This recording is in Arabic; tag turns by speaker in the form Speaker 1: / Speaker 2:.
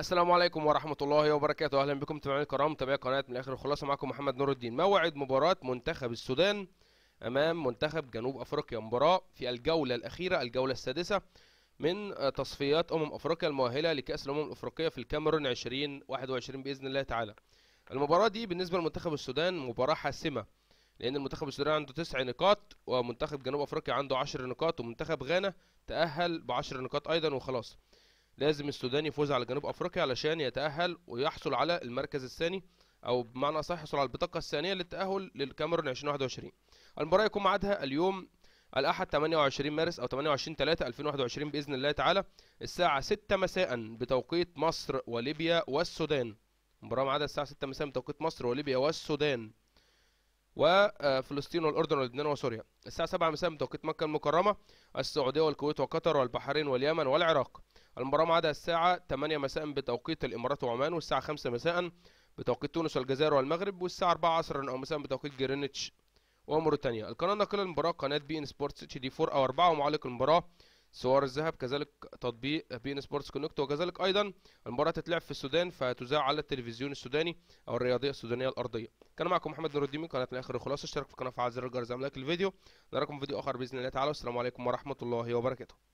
Speaker 1: السلام عليكم ورحمة الله وبركاته. أهلا بكم متابعينا الكرام متابعي قناة من الآخر الخلاصة معكم محمد نور الدين. موعد مباراة منتخب السودان أمام منتخب جنوب أفريقيا. مباراة في الجولة الأخيرة الجولة السادسة من تصفيات أمم أفريقيا المؤهلة لكأس الأمم الأفريقية في الكاميرون 2021 بإذن الله تعالى. المباراة دي بالنسبة لمنتخب السودان مباراة حاسمة لأن المنتخب السوداني عنده تسع نقاط ومنتخب جنوب أفريقيا عنده عشر نقاط ومنتخب غانا تأهل بعشر نقاط أيضا وخلاص. لازم السودان يفوز على جنوب أفريقيا علشان يتأهل ويحصل على المركز الثاني أو بمعنى أصح يحصل على البطاقة الثانية للتأهل للكاميرون 2021 المباراة يكون ميعادها اليوم الأحد 28 مارس أو 28 3 2021 بإذن الله تعالى الساعة 6 مساء بتوقيت مصر وليبيا والسودان. المباراه ميعادها الساعة 6 مساء بتوقيت مصر وليبيا والسودان. وفلسطين والأردن ولبنان وسوريا. الساعة 7 مساء بتوقيت مكة المكرمة السعودية والكويت وقطر والبحرين واليمن والعراق. المباراة ميعادها الساعة 8 مساء بتوقيت الإمارات وعمان والساعة 5 مساء بتوقيت تونس والجزائر والمغرب والساعة 4 عصرا أو مساء بتوقيت جرينتش وموريتانيا. القناة ناقلة المباراة قناة beIN Sports HD 4 أو 4 ومعلق المباراة سوار الذهب كذلك تطبيق beIN Sports Connect وكذلك أيضا المباراة تتلعب في السودان فتذاع على التلفزيون السوداني أو الرياضية السودانية الأرضية. كان معكم محمد نور الدين من قناة الآخر الخلاصة اشترك في القناة وفعل زر الجرس like الفيديو. نراكم في فيديو آخر بإذن الله تعالى والسلام عليكم ورحمة الله وبركاته.